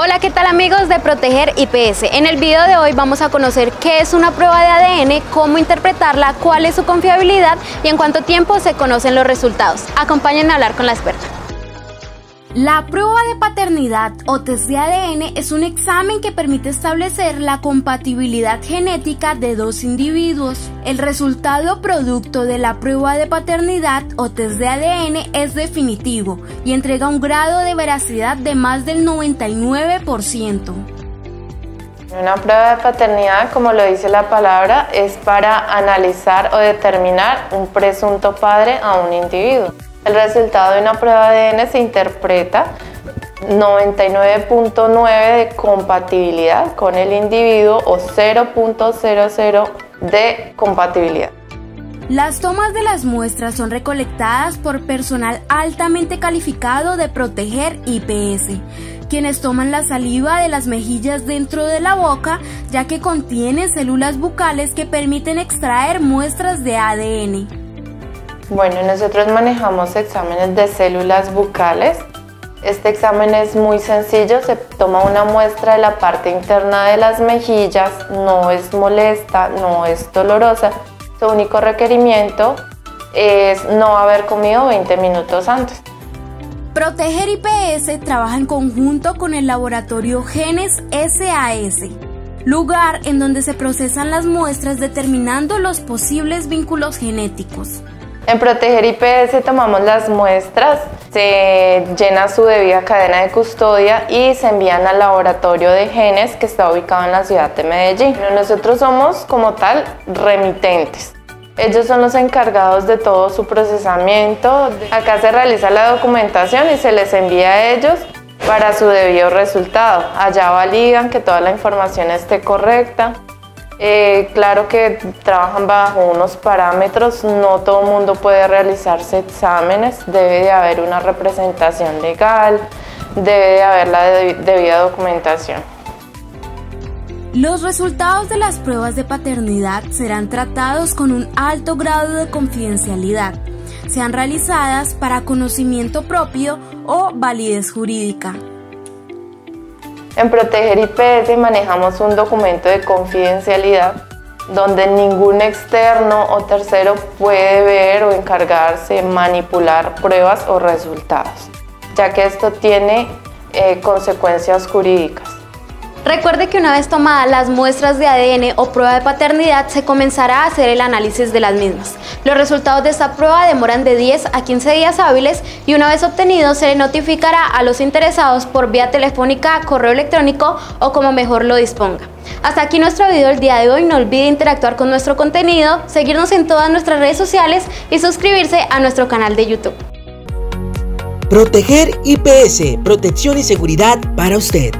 Hola, ¿qué tal amigos de Proteger IPS? En el video de hoy vamos a conocer qué es una prueba de ADN, cómo interpretarla, cuál es su confiabilidad y en cuánto tiempo se conocen los resultados. Acompáñenme a hablar con la experta. La prueba de paternidad o test de ADN es un examen que permite establecer la compatibilidad genética de dos individuos. El resultado producto de la prueba de paternidad o test de ADN es definitivo y entrega un grado de veracidad de más del 99%. Una prueba de paternidad, como lo dice la palabra, es para analizar o determinar un presunto padre a un individuo. El resultado de una prueba de ADN se interpreta 99.9 de compatibilidad con el individuo o 0.00 de compatibilidad. Las tomas de las muestras son recolectadas por personal altamente calificado de proteger IPS, quienes toman la saliva de las mejillas dentro de la boca ya que contiene células bucales que permiten extraer muestras de ADN. Bueno, nosotros manejamos exámenes de células bucales. Este examen es muy sencillo, se toma una muestra de la parte interna de las mejillas, no es molesta, no es dolorosa. Su único requerimiento es no haber comido 20 minutos antes. Proteger IPS trabaja en conjunto con el laboratorio Genes SAS, lugar en donde se procesan las muestras determinando los posibles vínculos genéticos. En Proteger IPS tomamos las muestras, se llena su debida cadena de custodia y se envían al laboratorio de genes que está ubicado en la ciudad de Medellín. Nosotros somos como tal remitentes. Ellos son los encargados de todo su procesamiento. Acá se realiza la documentación y se les envía a ellos para su debido resultado. Allá validan que toda la información esté correcta. Eh, claro que trabajan bajo unos parámetros, no todo el mundo puede realizarse exámenes, debe de haber una representación legal, debe de haber la debida documentación. Los resultados de las pruebas de paternidad serán tratados con un alto grado de confidencialidad, sean realizadas para conocimiento propio o validez jurídica. En Proteger IPS manejamos un documento de confidencialidad donde ningún externo o tercero puede ver o encargarse, manipular pruebas o resultados, ya que esto tiene eh, consecuencias jurídicas. Recuerde que una vez tomadas las muestras de ADN o prueba de paternidad, se comenzará a hacer el análisis de las mismas. Los resultados de esta prueba demoran de 10 a 15 días hábiles y una vez obtenido se le notificará a los interesados por vía telefónica, correo electrónico o como mejor lo disponga. Hasta aquí nuestro video del día de hoy, no olvide interactuar con nuestro contenido, seguirnos en todas nuestras redes sociales y suscribirse a nuestro canal de YouTube. Proteger IPS, protección y seguridad para usted.